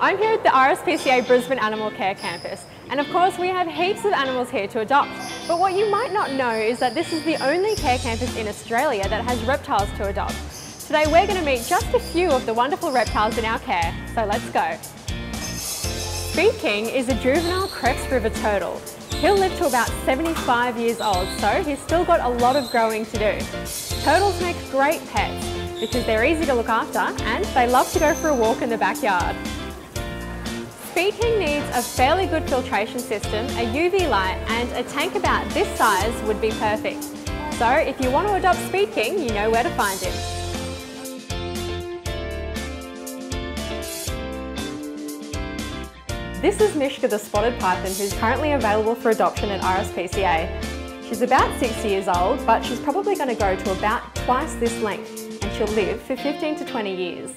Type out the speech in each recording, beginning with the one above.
I'm here at the RSPCA Brisbane Animal Care Campus and of course we have heaps of animals here to adopt. But what you might not know is that this is the only care campus in Australia that has reptiles to adopt. Today we're going to meet just a few of the wonderful reptiles in our care, so let's go. Speed King is a juvenile Krefft's River turtle. He'll live to about 75 years old, so he's still got a lot of growing to do. Turtles make great pets because they're easy to look after and they love to go for a walk in the backyard. Speed King needs a fairly good filtration system, a UV light and a tank about this size would be perfect. So if you want to adopt Speed King, you know where to find him. This is Mishka the spotted python who's currently available for adoption at RSPCA. She's about six years old, but she's probably going to grow to about twice this length and she'll live for 15 to 20 years.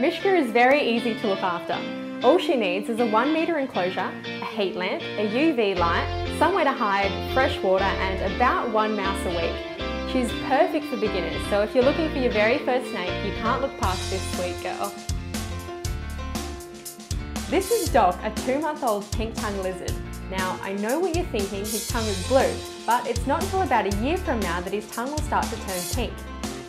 Mishka is very easy to look after. All she needs is a one metre enclosure, a heat lamp, a UV light, somewhere to hide, fresh water and about one mouse a week. She's perfect for beginners, so if you're looking for your very first snake, you can't look past this sweet girl. This is Doc, a two-month-old pink-tongued lizard. Now, I know what you're thinking, his tongue is blue, but it's not until about a year from now that his tongue will start to turn pink.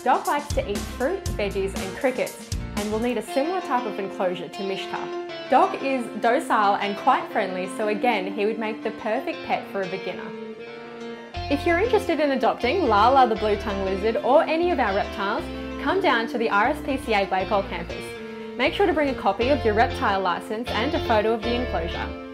Doc likes to eat fruit, veggies and crickets, and will need a similar type of enclosure to Mishka. Doc is docile and quite friendly, so again, he would make the perfect pet for a beginner. If you're interested in adopting Lala the blue tongue lizard or any of our reptiles, come down to the RSPCA Hall campus. Make sure to bring a copy of your reptile licence and a photo of the enclosure.